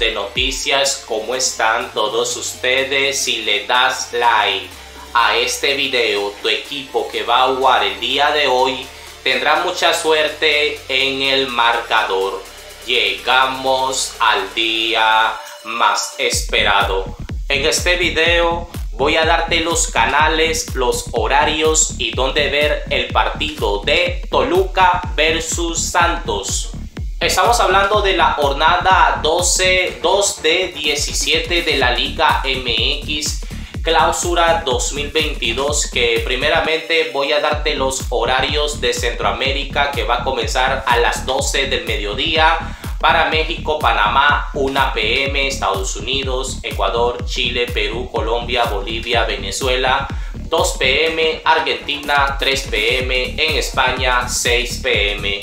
de noticias, ¿cómo están todos ustedes? Si le das like a este video, tu equipo que va a jugar el día de hoy tendrá mucha suerte en el marcador. Llegamos al día más esperado. En este video voy a darte los canales, los horarios y dónde ver el partido de Toluca versus Santos. Estamos hablando de la jornada 12, 2 de 17 de la Liga MX Clausura 2022 que primeramente voy a darte los horarios de Centroamérica que va a comenzar a las 12 del mediodía para México, Panamá, 1 pm, Estados Unidos, Ecuador, Chile, Perú, Colombia, Bolivia, Venezuela, 2 pm, Argentina, 3 pm, en España, 6 pm.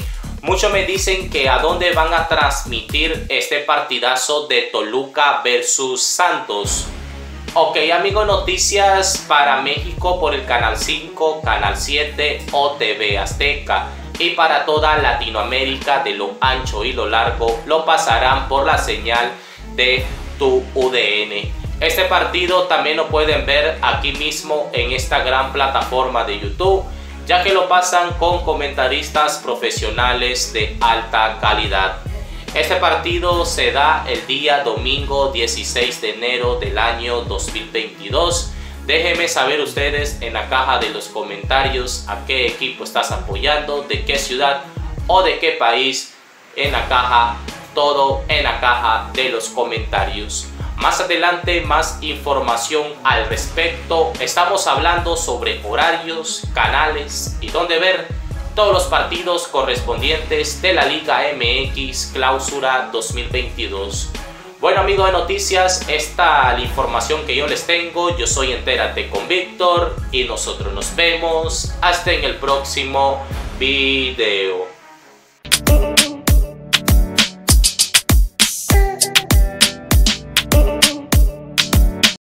Muchos me dicen que a dónde van a transmitir este partidazo de Toluca versus Santos. Ok amigos, noticias para México por el Canal 5, Canal 7 o TV Azteca y para toda Latinoamérica de lo ancho y lo largo lo pasarán por la señal de tu UDN. Este partido también lo pueden ver aquí mismo en esta gran plataforma de YouTube, ya que lo pasan con comentaristas profesionales de alta calidad. Este partido se da el día domingo 16 de enero del año 2022 Déjenme saber ustedes en la caja de los comentarios a qué equipo estás apoyando, de qué ciudad o de qué país en la caja, todo en la caja de los comentarios. Más adelante más información al respecto. Estamos hablando sobre horarios, canales y dónde ver todos los partidos correspondientes de la Liga MX Clausura 2022. Bueno amigos de noticias, esta la información que yo les tengo. Yo soy Entérate con Víctor y nosotros nos vemos hasta en el próximo video.